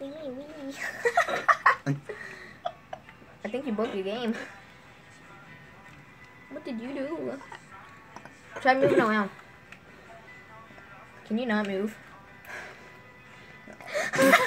Wee wee. I think you broke your game. What did you do? Try moving around. Can you not move?